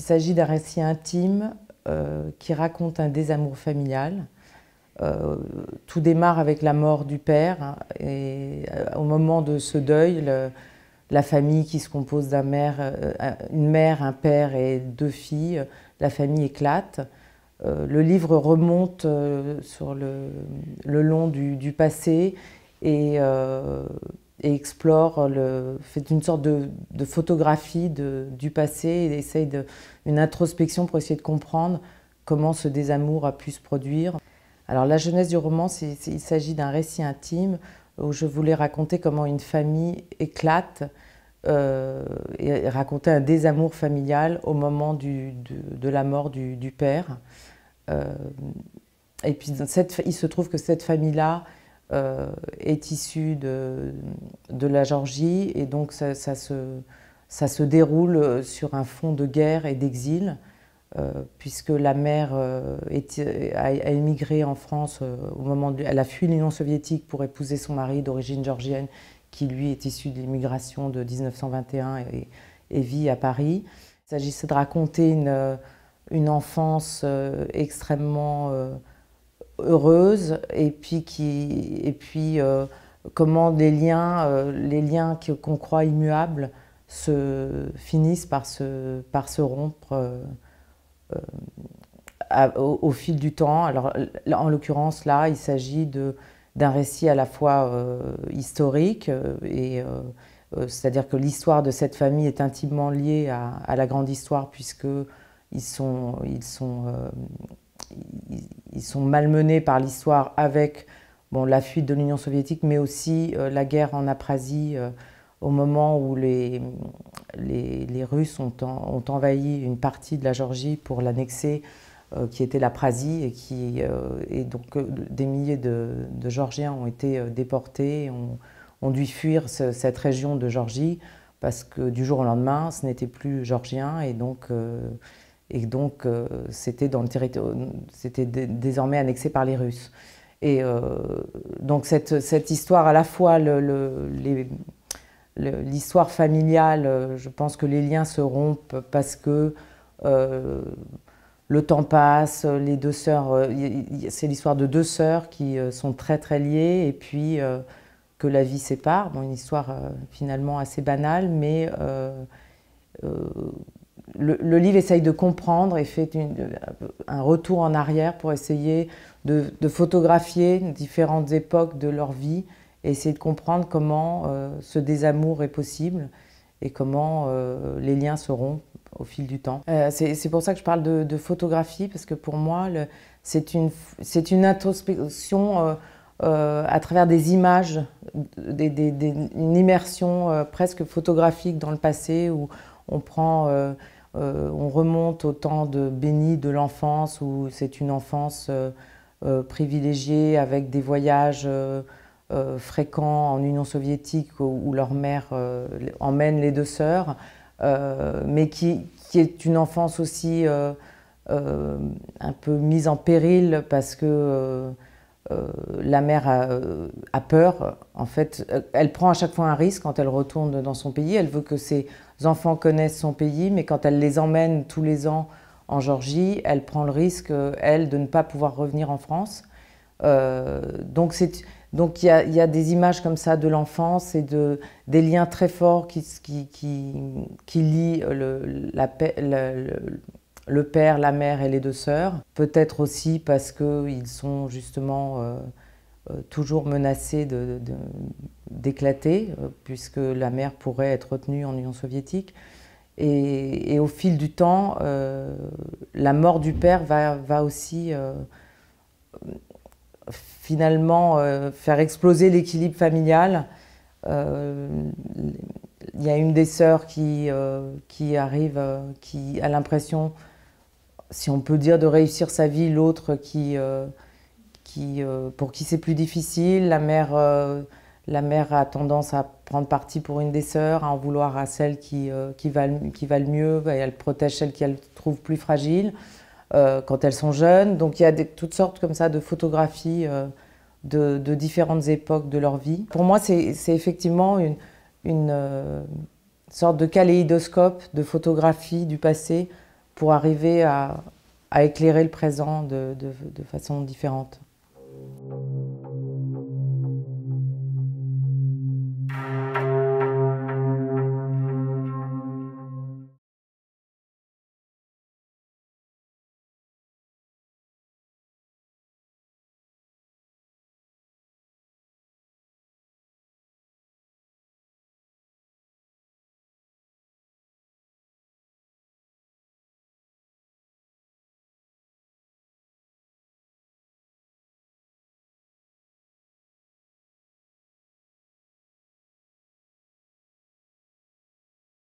s'agit d'un récit intime euh, qui raconte un désamour familial. Euh, tout démarre avec la mort du père hein, et euh, au moment de ce deuil, la famille qui se compose d'un mère, une mère, un père et deux filles, la famille éclate. le livre remonte sur le, long du, passé et, et explore, fait une sorte de, photographie du passé et essaye de, une introspection pour essayer de comprendre comment ce désamour a pu se produire. Alors la jeunesse du roman, il s'agit d'un récit intime où je voulais raconter comment une famille éclate euh, et raconter un désamour familial au moment du, de, la mort du, père. Euh, et puis cette, il se trouve que cette famille-là est issue de, de, la Géorgie et donc ça, se, ça, se, déroule sur un fond de guerre et d'exil. Euh, puisque la mère euh, a, émigré en France au moment de, elle a fui l'Union soviétique pour épouser son mari d'origine géorgienne qui lui est issu de l'immigration de 1921 et, et, vit à Paris. Il s'agissait de raconter une, une enfance extrêmement heureuse et puis, qui, et puis euh, comment les liens, euh, les liens qu'on croit immuables se finissent par se, par se rompre euh, au, fil du temps. Alors, en l'occurrence, là, il s'agit d'un récit à la fois historique et c'est-à-dire que l'histoire de cette famille est intimement liée à, à la grande histoire puisque ils sont, ils sont ils sont malmenés par l'histoire avec bon, la fuite de l'Union soviétique, mais aussi euh, la guerre en Aprasie euh, au moment où les, les, Russes ont, ont, envahi une partie de la Géorgie pour l'annexer, euh, qui était l'Aprasie, et, qui, et donc des milliers de, de, Géorgiens ont été déportés, ont, ont dû fuir cette région de Géorgie, parce que du jour au lendemain, ce n'était plus géorgien, et donc et donc euh, c'était désormais annexé par les Russes. Et euh, donc cette, cette, histoire, à la fois l'histoire familiale, euh, je pense que les liens se rompent parce que le temps passe, les deux sœurs, c'est l'histoire de deux sœurs qui sont très très liées et puis que la vie sépare. Bon, une histoire finalement assez banale, mais le, livre essaye de comprendre et fait un retour en arrière pour essayer de, photographier différentes époques de leur vie et essayer de comprendre comment euh, ce désamour est possible et comment euh, les liens seront au fil du temps. Euh, c'est pour ça que je parle de, photographie, parce que pour moi, c'est une, une, introspection à travers des images, une immersion presque photographique dans le passé où on prend on remonte au temps de béni de l'enfance où c'est une enfance euh, euh, privilégiée avec des voyages fréquents en Union soviétique où, leur mère emmène les deux sœurs, mais qui, est une enfance aussi un peu mise en péril parce que la mère a, peur. En fait, elle prend à chaque fois un risque quand elle retourne dans son pays. Elle veut que ses enfants connaissent son pays, mais quand elle les emmène tous les ans en Georgie, elle prend le risque, elle, de ne pas pouvoir revenir en France. Euh, donc donc il y, a, des images comme ça de l'enfance et de, des liens très forts qui, qui, qui, lient le, la, le, père, la mère et les deux sœurs. Peut-être aussi parce qu'ils sont justement euh, euh, toujours menacés d'éclater, de, euh, puisque la mère pourrait être retenue en Union soviétique. Et, au fil du temps, la mort du père va, aussi finalement faire exploser l'équilibre familial. Il y a une des sœurs qui arrive, qui a l'impression, si on peut dire, de réussir sa vie, l'autre qui euh, pour qui c'est plus difficile. La mère, euh, la mère a tendance à prendre parti pour une des sœurs, à en vouloir à celle qui, euh, qui, va, qui le mieux, et elle protège celle qu'elle trouve plus fragile quand elles sont jeunes. Donc il y a toutes sortes comme ça de photographies de, différentes époques de leur vie. Pour moi, c'est effectivement une, une sorte de kaléidoscope de photographie du passé pour arriver à, éclairer le présent de façon différente.